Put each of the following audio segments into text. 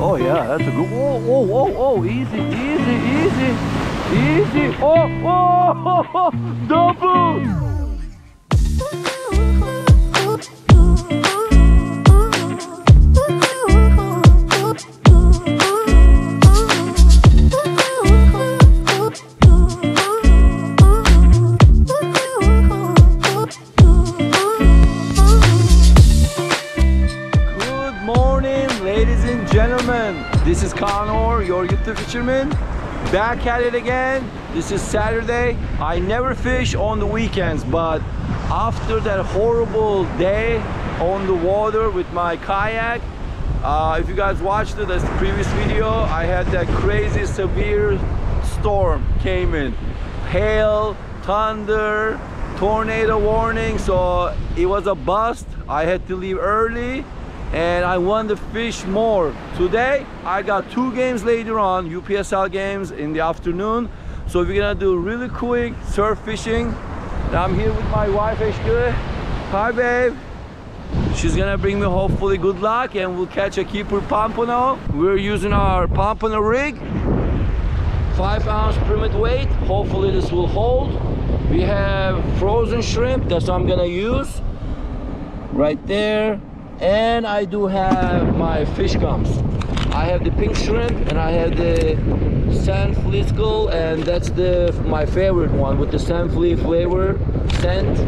Oh yeah, that's a good. Oh, oh, oh, oh, easy, easy, easy, easy. Oh, oh, double. Kaan Orer, your YouTube fisherman. Back at it again. This is Saturday. I never fish on the weekends, but after that horrible day on the water with my kayak, uh, if you guys watched the the previous video, I had that crazy severe storm came in. Hail, thunder, tornado warning so it was a bust i had to leave early and i want to fish more. Today i got two games later on upsl games in the afternoon. So we're gonna do really quick surf fishing. And i'm here with my wife Eşkı. hi babe. She's gonna bring me hopefully good luck and we'll catch a keeper pompano. We're using our pompano rig. Five ounce pyramid weight. Hopefully this will hold. We have frozen shrimp. That's what i'm gonna use. Right there and i do have my fish gums. I have the pink shrimp and i have the sand skull and that's the my favorite one with the sand flea flavor scent.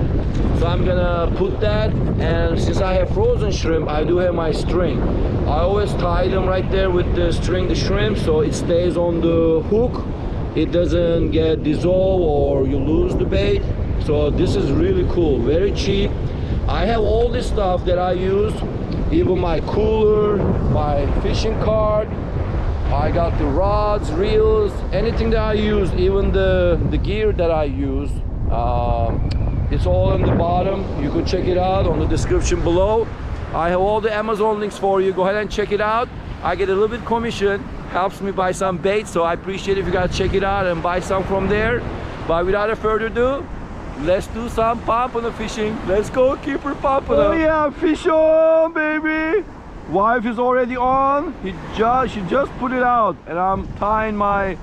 So i'm gonna put that and since i have frozen shrimp i do have my string. I always tie them right there with the string the shrimp so it stays on the hook. It doesn't get dissolved or you lose the bait. So this is really cool very cheap i have all this stuff that i use even my cooler my fishing cart. I got the rods reels anything that i use even the the gear that i use um, it's all on the bottom. You can check it out on the description below. I have all the amazon links for you. Go ahead and check it out. I get a little bit commission helps me buy some bait so i appreciate if you guys check it out and buy some from there. But without a further ado let's do some pompano fishing let's go keeper pompano oh yeah fish on baby wife is already on he just she just put it out and i'm tying my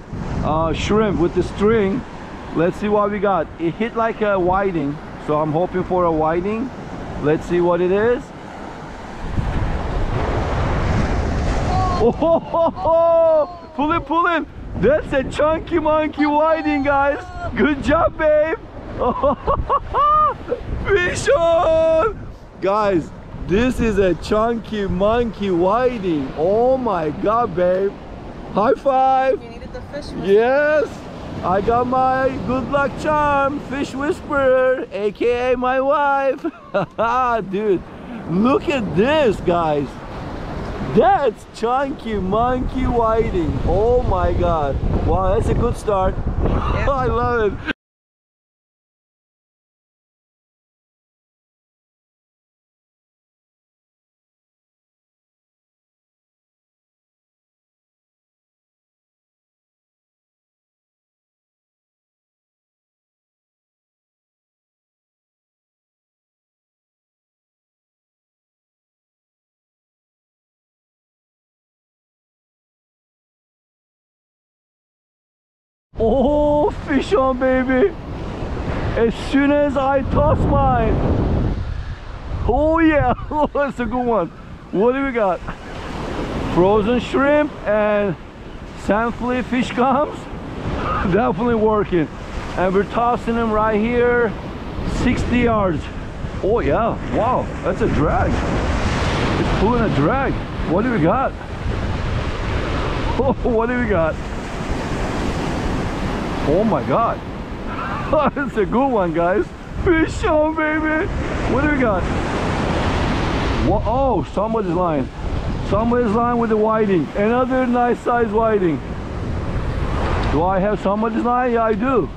uh, shrimp with the string let's see what we got it hit like a whiting so i'm hoping for a whiting let's see what it is Oh, ho, ho, ho. pull it, pull it. That's a chunky monkey whiting, guys. Good job, babe. Fish on. Guys, this is a chunky monkey whiting. Oh my God, babe. High five. You needed the fish. with- Yes, I got my good luck charm, Fish Whisperer, aka my wife. Dude, look at this, guys. That's chunky monkey whiting. Oh my god. Wow, that's a good start. I love it. Oh, fish on, baby. As soon as I toss mine. Oh, yeah. That's a good one. What do we got? Frozen shrimp and sand flea fish comes. Definitely working. And we're tossing them right here, 60 yards. Oh, yeah. Wow. That's a drag. It's pulling a drag. What do we got? Oh, what do we got? Oh my god. That's a good one, guys. Fish on, baby. What do we got? Wha- oh, somebody's lying. Somebody's lying with the whiting. Another nice size whiting. Do I have somebody's line? Yeah, I do.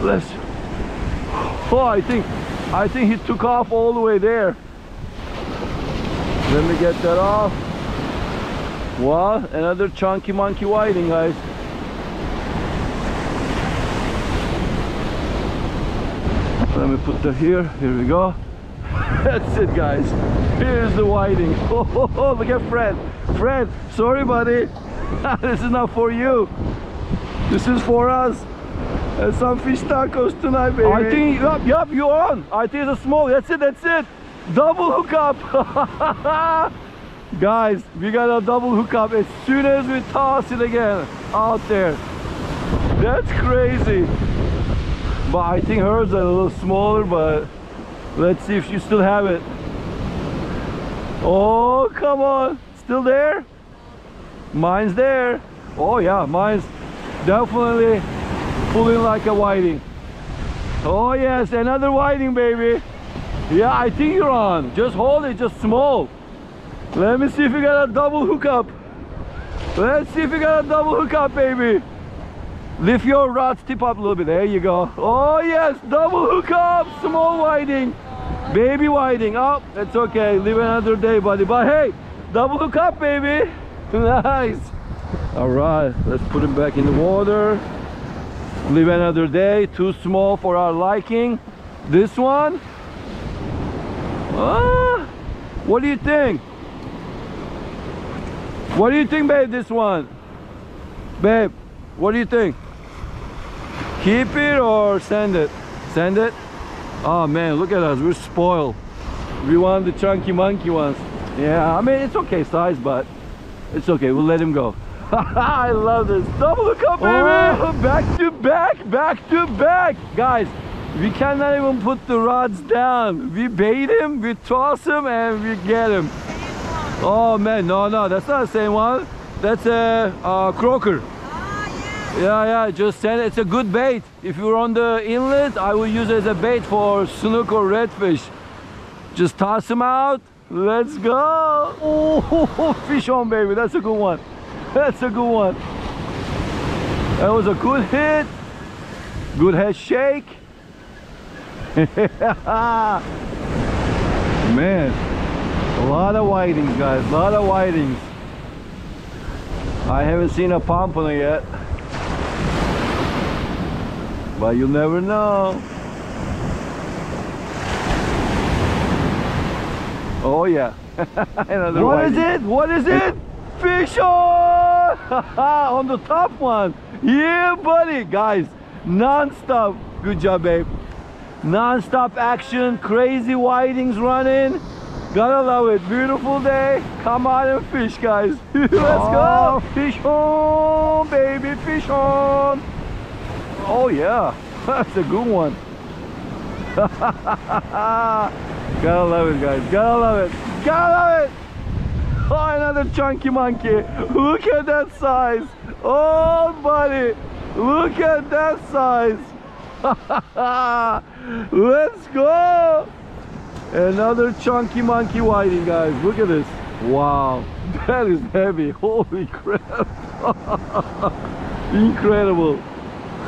Let's. Oh, I think, I think he took off all the way there. Let me get that off. Well, Another chunky monkey whiting, guys. Let me put that here. Here we go. That's it, guys. Here's the whiting. Oh, oh, oh look at Fred. Fred, sorry, buddy. this is not for you. This is for us. And some fish tacos tonight, baby. I think, yup, yup, you're on. I think it's a small. That's it, that's it. Double hookup. Guys, we got a double hookup as soon as we toss it again out there. That's crazy. But I think hers are a little smaller, but let's see if you still have it. Oh, come on. Still there? Mine's there. Oh yeah, mine's definitely pulling like a whiting. Oh yes, another whiting, baby. Yeah, I think you're on. Just hold it, just small. Let me see if you got a double hookup. Let's see if you got a double hookup, baby. Lift your rods tip up a little bit. There you go. Oh yes, double hookup, small whiting. Baby whiting. Oh, it's okay. Live another day, buddy. But hey, double hookup, baby. nice. All right, let's put him back in the water. Live another day. Too small for our liking. This one. Ah, what do you think? What do you think, babe, this one? Babe, what do you think? Keep it or send it? Send it? Oh man, look at us, we're spoiled. We want the chunky monkey ones. Yeah, I mean, it's okay size, but it's okay, we'll let him go. I love this. Double the cup, baby! Oh, back to back, back to back. Guys, we cannot even put the rods down. We bait him, we toss him, and we get him. Oh man, no, no, that's not the same one. That's a uh, croaker. Ah, Yeah, yeah, just send it. It's a good bait. If you're on the inlet, I will use it as a bait for snook or redfish. Just toss them out. Let's go. Oh, fish on, baby. That's a good one. That's a good one. That was a good hit. Good head shake. Man, a lot of whitings, guys. A lot of whitings. I haven't seen a pompano yet. But you'll never know. Oh yeah. Another What is it? What is it? Fish on! on the top one. Yeah, buddy. Guys, non-stop. Good job, babe. Non-stop action. Crazy whitings running. Gotta love it. Beautiful day. Come out and fish, guys. Let's go. Oh, fish on, baby. Fish on. Oh, yeah. That's a good one. Gotta love it, guys. Gotta love it. Gotta love it. Oh, another chunky monkey. Look at that size. Oh, buddy. Look at that size. Let's go. Another chunky monkey whiting, guys. Look at this. Wow. That is heavy. Holy crap. Incredible.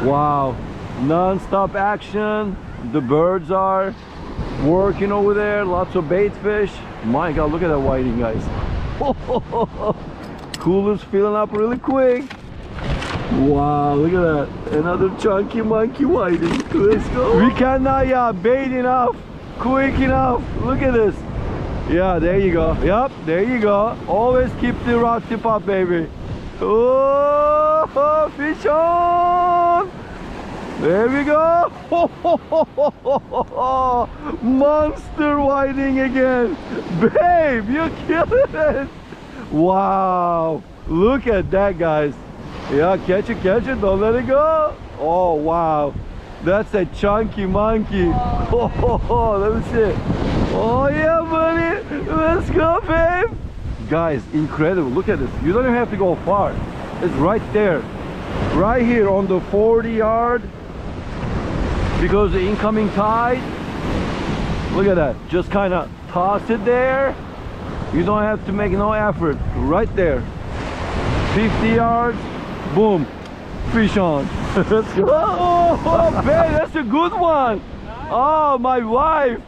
Wow. Non-stop action. The birds are working over there. Lots of bait fish. My God, look at that whiting, guys. Cooler's filling up really quick. Wow, look at that. Another chunky monkey whiting. Let's go. We cannot, yeah, bait enough. Quick enough. Look at this. Yeah, there you go. Yep, there you go. Always keep the rod tip up, baby. Oh, fish on. There we go. Monster whiting again. Babe, you killed it. Wow. Look at that, guys. Yeah, catch it, catch it. Don't let it go. Oh, wow. That's a chunky monkey. Oh, let me see. Oh, yeah, buddy. Let's go, babe. Guys, incredible. Look at this. You don't even have to go far. It's right there. Right here on the 40 yard. Because the incoming tide. Look at that. Just kind of toss it there. You don't have to make no effort. Right there. 50 yards. Boom. Fish on. Let's go. Oh, oh man, that's a good one. Oh, my wife.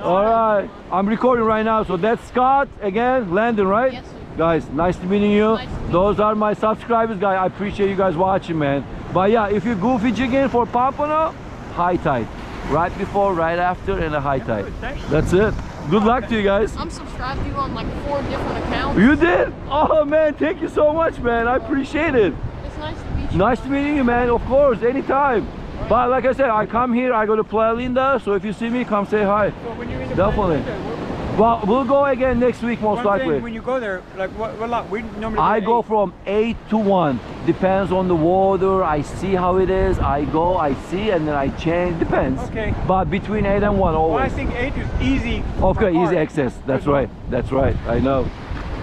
All right. I'm recording right now. So that's Scott again, Landon, right? Yes. Guys, nice to meeting you. Nice to meet Those are my subscribers, guys. I appreciate you guys watching, man. But yeah, if you goofy jigging for Pompano, high tide. right before, right after, and a high tide. good. That's it. Good luck to you guys. I'm subscribed to you on like four different accounts. You did? Oh man, thank you so much, man. I appreciate it. It's nice to meet you. Nice to meet you, man. Of course, anytime. But like I said, I come here, I go to Playa Linda, so if you see me, come say hi. Well, when you're in the Definitely. Playa Linda, what- Well, we'll go again next week, most one thing, likely. when you go there, like what, what lot? We normally I go eight. from 8 to 1. Depends on the water. I see how it is. I go, I see, and then I change. Depends. Okay. But between 8 and 1 Well, I think eight is easy. Okay, easy car. access. That's Good one. right. That's right. I know.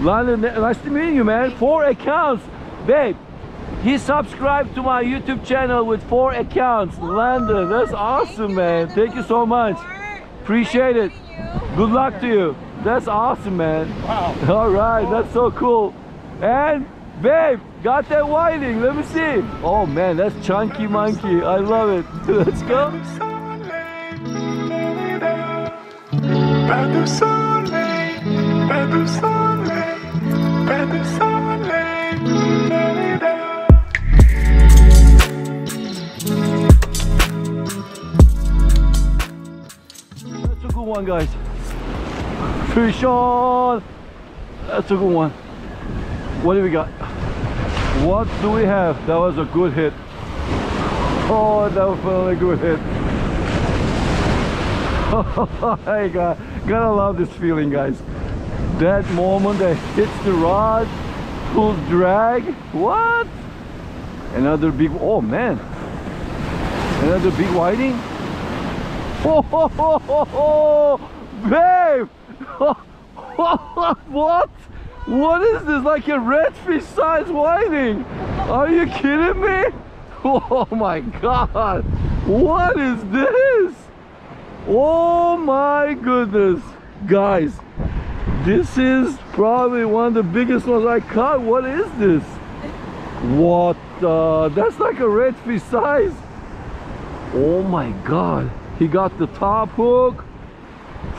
London, nice to meet you, man. Four accounts. Babe, he subscribed to my YouTube channel with four accounts. London, that's awesome, man. Thank you so much. Appreciate it. Good luck to you. That's awesome, man. Wow. All right, that's so cool. And babe, got that whiting. Let me see. Oh man, that's chunky monkey. I love it. Let's go. That's a good one, guys. Fish on. That's a good one. What do we got? What do we have? That was a good hit. Oh, that was a good hit. Oh I got, gotta love this feeling, guys. That moment that hits the rod, pulls drag. What? Another big. Oh man. Another big whiting. Oh, ho, ho, ho, ho. babe! what? What is this? Like a redfish size whiting? Are you kidding me? Oh my god! What is this? Oh my goodness! Guys, this is probably one of the biggest ones I caught. What is this? What? That's like a redfish size. Oh my god. He got the top hook.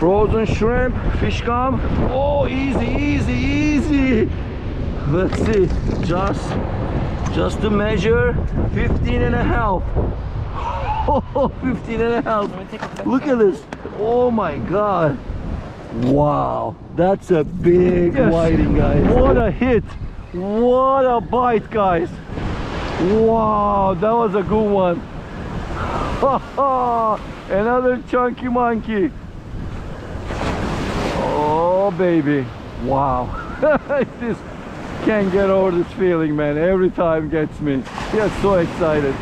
Frozen shrimp, fish gum. Oh, easy, easy, easy. Let's see. Just just to measure 15 and a half. Oh, 15 and a half. Look at this. Oh my god. Wow. That's a big Yes. whiting, guys. What a hit. What a bite, guys. Wow, that was a good one. Another chunky monkey. Oh baby. Wow. I just can't get over this feeling, man. Every time gets me. Yeah, so excited.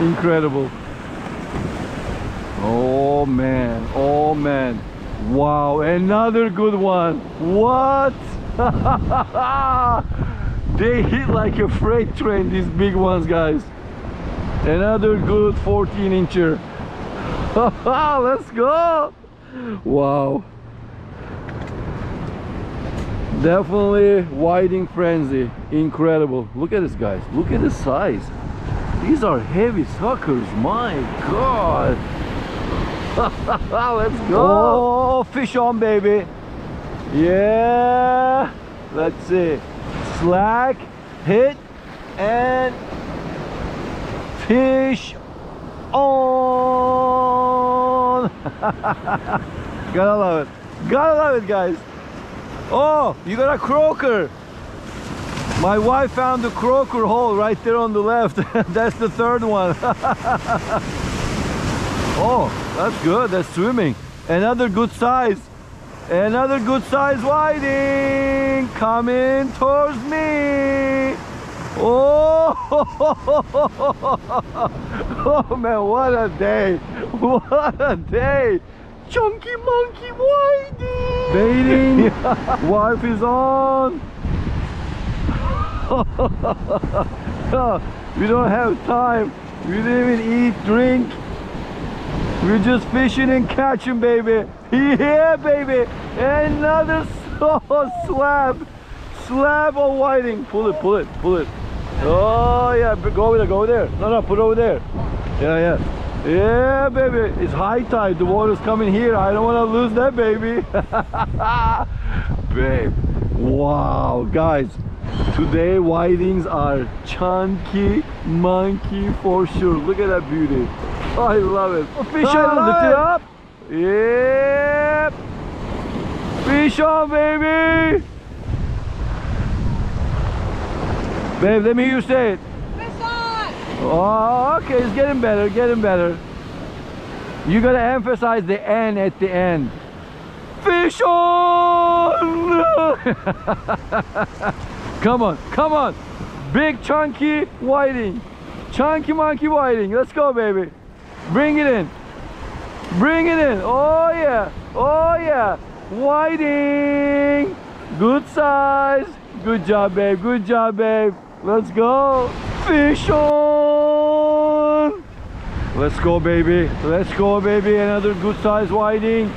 Incredible. Oh man. Oh man. Wow, another good one. What? they hit like a freight train, these big ones, guys. Another good 14 incher. Let's go. Wow. Definitely whiting frenzy. Incredible. Look at this, guys. Look at the size. These are heavy suckers. My God. Let's go. Oh, fish on, baby. Yeah. Let's see. Slack, hit, and fish on. Gotta love it. Gotta love it, guys. Oh, you got a croaker. My wife found the croaker hole right there on the left. that's the third one. oh, that's good. That's swimming. Another good size. Another good size whiting coming towards me. Oh, oh man, what a day. What a day. Chunky monkey whiting. Baiting. Wife is on. we don't have time. We didn't even eat, drink. We're just fishing and catching, baby. Yeah, baby. Another oh, slab. Slab of whiting. Pull it, pull it, pull it. Oh, yeah. Go over there, go over there. No, no, put it over there. Yeah, yeah. Yeah, baby. It's high tide. The water's coming here. I don't want to lose that, baby. Babe. Wow, guys. Today whitings are chunky monkey for sure. Look at that beauty. I love it. Fish I on, love lift it up. Yep. Fish on, baby. Babe, let me hear you say it. Fish on! Oh, okay, it's getting better, getting better. You gotta emphasize the N at the end. Fish on! come on, come on. Big chunky whiting. Chunky monkey whiting. Let's go, baby. Bring it in. Bring it in. Oh, yeah. Oh, yeah. Whiting. Good size. Good job, babe. Good job, babe. Let's go. Fish on. Let's go, baby. Let's go, baby. Another good size whiting.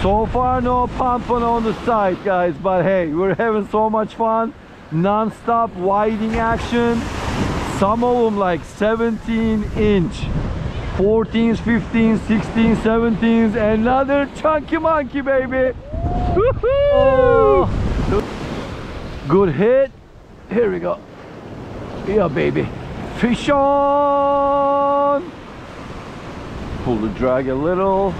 So far, no pompano on the side, guys. But hey, we're having so much fun. Non-stop whiting action. Some of them like 17 inch. 14s, 15s, 16s, 17s. Another chunky monkey, baby. Woohoo! Oh. Good hit. Here we go. Yeah, baby. Fish on. Pull the drag a little.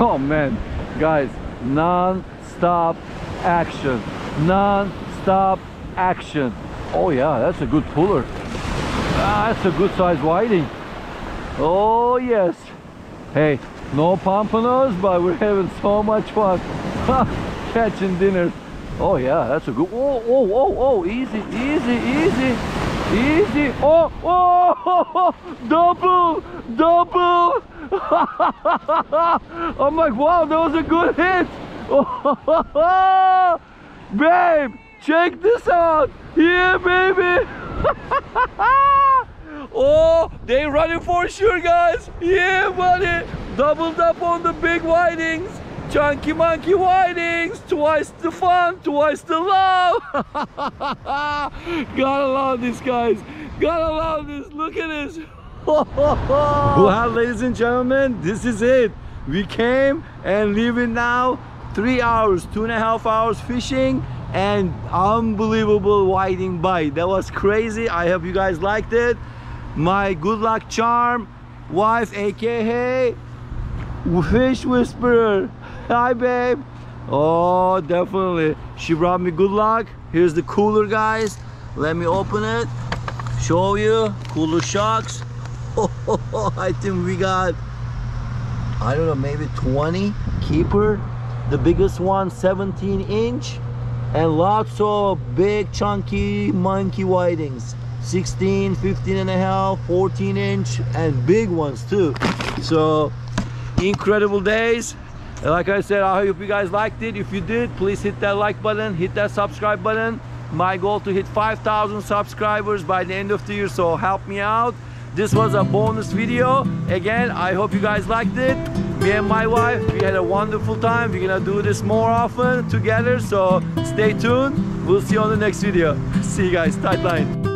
Oh man, guys, non-stop action. Non-stop action. Oh yeah, that's a good puller. Ah, that's a good size whiting. Oh yes. Hey, no pompanos, but we're having so much fun catching dinner. Oh yeah, that's a good. Oh, oh, oh, oh, easy, easy, easy, easy. Oh, oh, double, double. I'm like, wow, that was a good hit. Oh, babe, check this out. Yeah, baby. oh, they running for sure, guys. Yeah, buddy. Doubled up on the big whitings. Chunky monkey whitings. Twice the fun, twice the love. Gotta love these guys. Gotta love this. Look at this. well, ladies and gentlemen, this is it. We came and leaving now. Three hours, two and a half hours fishing and unbelievable whiting bite. That was crazy. I hope you guys liked it. My good luck charm, wife, aka Fish Whisperer. Hi, babe. Oh, definitely. She brought me good luck. Here's the cooler, guys. Let me open it. Show you. Cooler shocks. Oh, I think we got, I don't know, maybe 20 keeper. The biggest one, 17 inch. And lots of big chunky monkey whitings. 16, 15 and a half, 14 inch, and big ones too. So, incredible days. And like I said, I hope you guys liked it. If you did, please hit that like button, hit that subscribe button. My goal to hit 5,000 subscribers by the end of the year, so help me out. This was a bonus video. Again, I hope you guys liked it. Me and my wife, we had a wonderful time. We're gonna do this more often together, so stay tuned. We'll see you on the next video. See you guys, tight line.